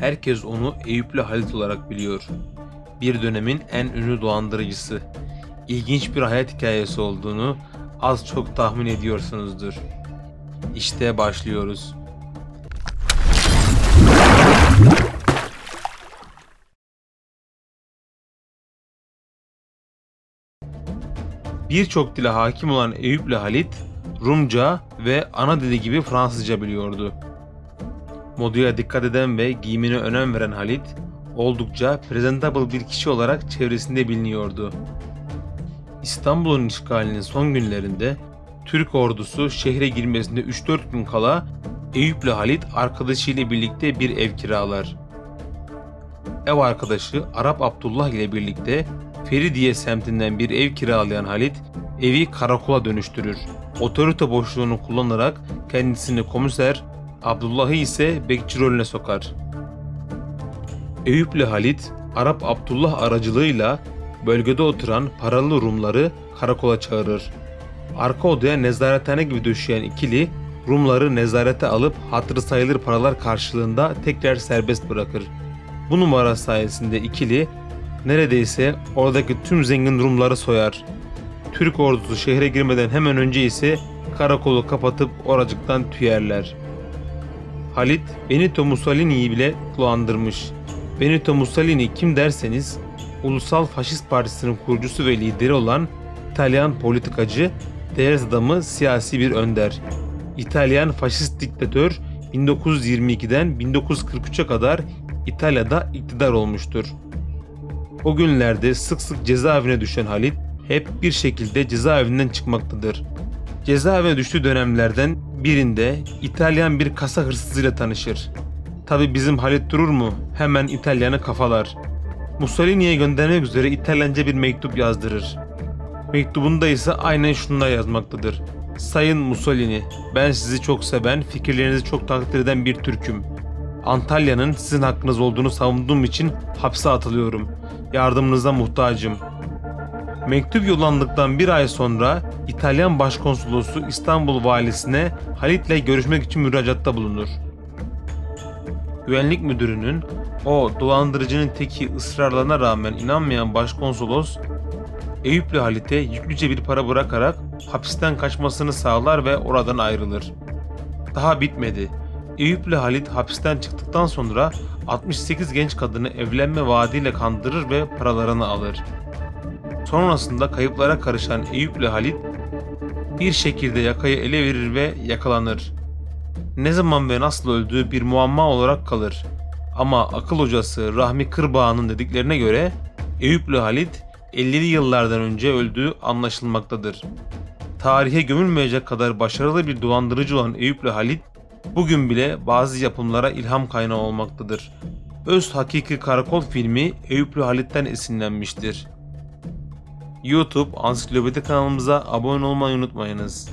herkes onu Eyüplü Halit olarak biliyor. Bir dönemin en ünlü dolandırıcısı. İlginç bir hayat hikayesi olduğunu az çok tahmin ediyorsunuzdur. İşte başlıyoruz. Birçok dile hakim olan Eyüplü Halit, Rumca ve ana dili gibi Fransızca biliyordu. Moduya dikkat eden ve giyimine önem veren Halit, oldukça presentable bir kişi olarak çevresinde biliniyordu. İstanbul'un işgalinin son günlerinde Türk ordusu şehre girmesinde 3-4 gün kala Eyüplü Halit arkadaşıyla birlikte bir ev kiralar. Ev arkadaşı Arap Abdullah ile birlikte Feridiye semtinden bir ev kiralayan Halit evi karakola dönüştürür. Otorite boşluğunu kullanarak kendisini komiser, Abdullah'ı ise bekçi rolüne sokar. Eyüplü Halit, Arap Abdullah aracılığıyla bölgede oturan paralı Rumları karakola çağırır. Arka odaya nezarethane gibi döşeyen ikili Rumları nezarete alıp hatırı sayılır paralar karşılığında tekrar serbest bırakır. Bu numara sayesinde ikili neredeyse oradaki tüm zengin Rumları soyar. Türk ordusu şehre girmeden hemen önce ise karakolu kapatıp oracıktan tüyerler. Halit Benito Mussolini'yi bile dolandırmış. Benito Mussolini kim derseniz Ulusal Faşist Partisi'nin kurucusu ve lideri olan İtalyan politikacı, devlet adamı, siyasi bir önder. İtalyan faşist diktatör 1922'den 1943'e kadar İtalya'da iktidar olmuştur. O günlerde sık sık cezaevine düşen Halit hep bir şekilde cezaevinden çıkmaktadır. Cezaevine düştüğü dönemlerden birinde İtalyan bir kasa hırsızıyla tanışır. Tabi bizim Halit durur mu? Hemen İtalyanı kafalar. Mussolini'ye göndermek üzere İtalyanca bir mektup yazdırır. Mektubunda ise aynen şunlar yazmaktadır. Sayın Mussolini, ben sizi çok seven, fikirlerinizi çok takdir eden bir Türk'üm. Antalya'nın sizin hakkınız olduğunu savunduğum için hapse atılıyorum. Yardımınıza muhtacım. Mektup yollandıktan bir ay sonra İtalyan Başkonsolosu İstanbul Valisi'ne Halit'le görüşmek için müracaatta bulunur. Güvenlik müdürünün o dolandırıcının teki ısrarlarına rağmen inanmayan başkonsolos Eyüplü Halit'e yüklüce bir para bırakarak hapisten kaçmasını sağlar ve oradan ayrılır. Daha bitmedi. Eyüplü Halit hapisten çıktıktan sonra 68 genç kadını evlenme vaadiyle kandırır ve paralarını alır. Sonrasında kayıplara karışan Eyüplü Halit bir şekilde yakayı ele verir ve yakalanır. Ne zaman ve nasıl öldüğü bir muamma olarak kalır. Ama akıl hocası Rahmi Kırbağ'ın dediklerine göre Eyüplü Halit 50'li yıllardan önce öldüğü anlaşılmaktadır. Tarihe gömülmeyecek kadar başarılı bir dolandırıcı olan Eyüplü Halit bugün bile bazı yapımlara ilham kaynağı olmaktadır. Öz Hakiki Karakol filmi Eyüplü Halit'ten esinlenmiştir. YouTube Ansiklopedi kanalımıza abone olmayı unutmayınız.